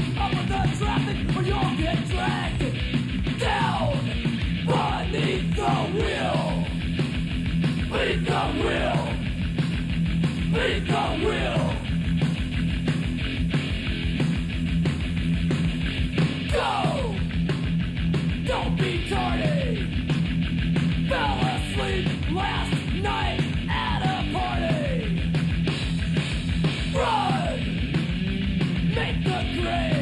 up with the traffic or you'll get dragged down beneath the wheel. Beneath the wheel. Beneath the wheel. Go! Don't be tardy. Fell asleep last night. Make the great.